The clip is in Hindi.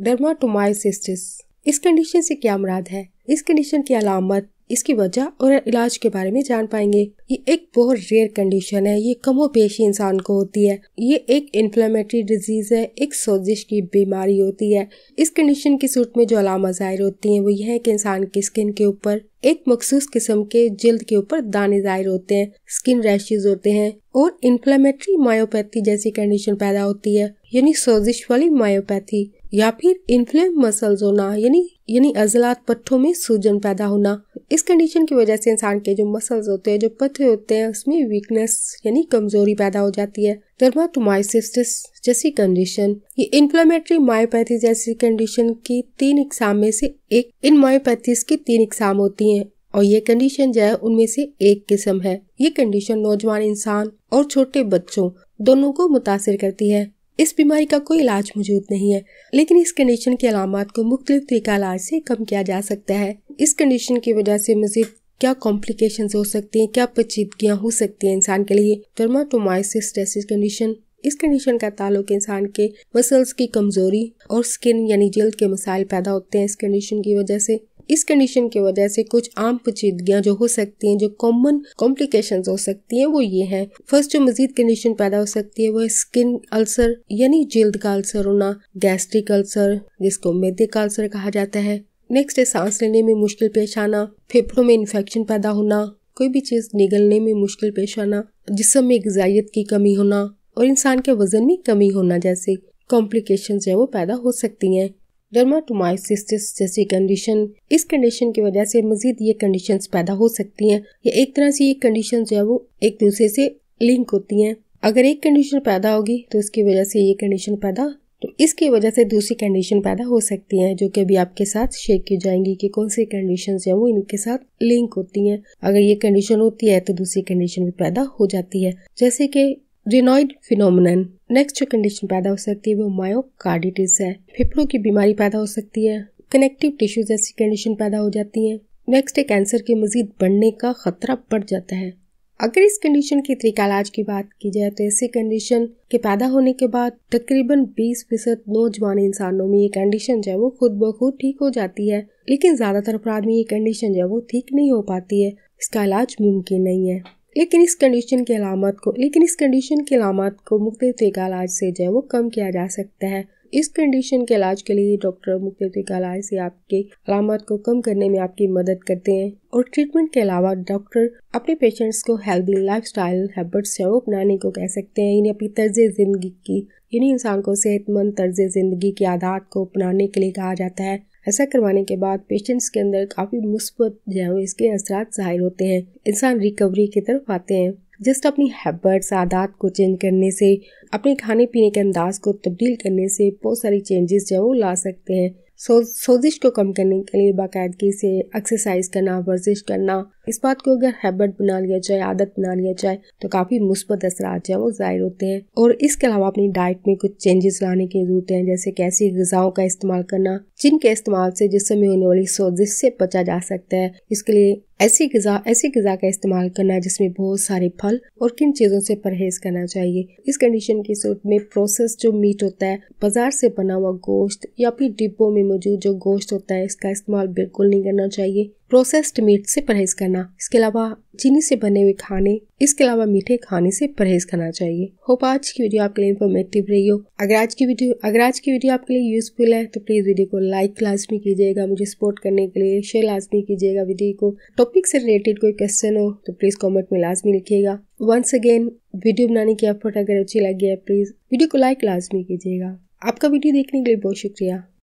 डर्माटोमाइसिस्टिस इस कंडीशन से क्या मुराद है? इस कंडीशन की अलामत? इसकी वजह और इलाज के बारे में जान पाएँगे। ये एक बहुत रेयर कंडीशन है। ये कमो पेशी इंसान को होती है। ये एक इन्फ्लेमेटरी डिज़ीज़ है। एक सोजिश की बीमारी होती है। इस कंडीशन की सूट में जो अलामत ज़ाहिर होती हैं, वो यह है कि इंसान की स्किन के ऊपर एक मखसूस किस्म के जल्द के ऊपर दाने ज़ाहिर होते हैं। स्किन रैशेज होते हैं और इन्फ्लेमेटरी मायोपैथी जैसी कंडीशन पैदा होती है। यानी सोजिश वाली मायोपैथी या फिर इन्फ्लेम मसल्स होना, यानी यानी अजलात पट्टों में सूजन पैदा होना। इस कंडीशन की वजह से इंसान के जो मसल्स होते हैं, जो पत्थर होते हैं, उसमें वीकनेस यानी कमज़ोरी पैदा हो जाती है। डर्माटोमाइसिस्टिस जैसी कंडीशन ये इन्फ्लेमेटरी मायोपैथी जैसी कंडीशन की तीन इकसाम में से एक, इन मायोपैथीज की तीन इकसाम होती हैं। और ये कंडीशन जो है, उनमें से एक किस्म है। ये कंडीशन नौजवान इंसान और छोटे बच्चों, दोनों को मुतासर करती है। इस बीमारी का कोई इलाज मौजूद नहीं है, लेकिन इस कंडीशन की अलामत को मुख्तलिफ़ तरीका इलाज से कम किया जा सकता है। इस कंडीशन की वजह से मजीद क्या कॉम्प्लिकेशंस हो सकती हैं, क्या पेचीदगियाँ हो सकती हैं इंसान के लिए? डर्माटोमाइसिस कंडीशन इस कंडीशन का ताल्लुक इंसान के मसल्स की कमज़ोरी और स्किन यानी जल्द के मसाइल पैदा होते हैं। इस कंडीशन की वजह से इस कंडीशन की वजह से कुछ आम पेचीदगियाँ जो हो सकती हैं, जो कॉमन कॉम्प्लिकेशन हो सकती हैं, वो ये हैं। फ़र्स्ट जो मजीद कंडीशन पैदा हो सकती है, वो है स्किन अल्सर यानी जल्द का अल्सर होना गैस्ट्रिक अल्सर जिसको मेदे का अल्सर कहा जाता है। नेक्स्ट है सांस लेने में मुश्किल पेश आना, फेफड़ों में इन्फेक्शन पैदा होना, कोई भी चीज़ निगलने में मुश्किल पेश आना, जिसम में गजाइत की कमी होना, और इंसान के वज़न में कमी होना जैसे कॉम्प्लिकेशन है वो पैदा हो सकती हैं। डर्माटोमाइसिस्टिस जैसी कंडीशन इस कंडीशन की वजह से मजीद ये कंडीशंस पैदा हो सकती हैं। या एक तरह से ये कंडीशन जो है वो एक दूसरे से लिंक होती हैं। अगर एक कंडीशन पैदा होगी तो इसकी वजह से ये कंडीशन पैदा तो इसकी वजह से दूसरी कंडीशन पैदा हो सकती हैं, जो कि अभी आपके साथ शेयर की जाएँगी कि कौन सी कंडीशन है वो इनके साथ लिंक होती हैं। अगर ये कंडीशन होती है तो दूसरी कंडीशन भी पैदा हो जाती है। जैसे कि रिनोइड फिनोमिनन नेक्स्ट जो कंडीशन पैदा हो सकती है वो मायोकार्डिटिस है। फेफड़ों की बीमारी पैदा हो सकती है। कनेक्टिव टिश्यू जैसी कंडीशन पैदा हो जाती है। नेक्स्ट कैंसर के मजीद बढ़ने का खतरा बढ़ जाता है। अगर इस कंडीशन की तरीका इलाज की बात की जाए तो ऐसी कंडीशन के पैदा होने के बाद तकरीबन 20 फ़ीसद नौजवान इंसानों में ये कंडीशन जो है वो खुद ब खुद ठीक हो जाती है। लेकिन ज़्यादातर अपराध में ये कंडीशन जो है वो ठीक नहीं हो पाती है। इसका इलाज मुमकिन नहीं है। लेकिन इस कंडीशन की अलामत को लेकिन इस कंडीशन की अलामत को मुख्त तरीका इलाज से जो है वो कम किया जा सकता है। इस कंडीशन के इलाज के लिए डॉक्टर मुख्य तरीका इलाज से आपके अलामत को कम करने में आपकी मदद करते हैं और ट्रीटमेंट के अलावा डॉक्टर अपने पेशेंट्स को हेल्दी लाइफ स्टाइल हैबिट्स है वो अपनाने को कह सकते हैं। इन्हें अपनी तर्ज ज़िंदगी की इन्हीं इंसान को सेहतमंद तर्ज ज़िंदगी की आदात को अपनाने के लिए कहा जाता है। ऐसा करवाने के बाद पेशेंट्स के अंदर काफ़ी मुस्बत जो है इसके असरा ज़ाहिर होते हैं। इंसान रिकवरी की तरफ़ आते हैं। जस्ट अपनी हैबिट्स आदात को चेंज करने से, अपने खाने पीने के अंदाज को तब्दील करने से बहुत सारी चेंजेस जो है वो ला सकते हैं। सो, सोजिश को कम करने के लिए बाकायदगी से एक्सरसाइज करना, वर्जिश करना, इस बात को अगर हैबिट बना लिया जाए, आदत बना लिया जाए तो काफ़ी मुस्बत असरा जो है वो ज़ाहिर होते हैं। और इसके अलावा अपनी डाइट में कुछ चेंजेस लाने की ज़रूरत है, जैसे कैसी गजाओं का इस्तेमाल करना, जिनके इस्तेमाल से जिसमें होने वाली सोजिश से बचा जा सकता है। इसके लिए ऐसी गजा ऐसी गजा का इस्तेमाल करना जिसमें बहुत सारे फल और किन चीज़ों से परहेज करना चाहिए। इस कंडीशन की सूरत में प्रोसेस जो मीट होता है, बाज़ार से बना हुआ गोश्त या फिर डिब्बों में मौजूद जो गोश्त होता है, इसका इस्तेमाल बिल्कुल नहीं करना चाहिए। प्रोसेस्ड मीट से परहेज करना। इसके अलावा चीनी से बने हुए खाने, इसके अलावा मीठे खाने से परहेज करना चाहिए। होप आज की वीडियो आपके लिए इन्फॉर्मेटिव रही हो। अगर आज की वीडियो, अगर आज की वीडियो आपके लिए यूजफुल है तो प्लीज़ वीडियो को लाइक लाजमी कीजिएगा। मुझे सपोर्ट करने के लिए शेयर लाजमी कीजिएगा वीडियो को। टॉपिक से रिलेटेड कोई क्वेश्चन हो तो प्लीज़ कॉमेंट में लाजमी लिखिएगा। वंस अगेन वीडियो बनाने की एफर्ट अगर अच्छी लगी है प्लीज़ वीडियो को लाइक लाजमी कीजिएगा। आपका वीडियो देखने के लिए बहुत शुक्रिया।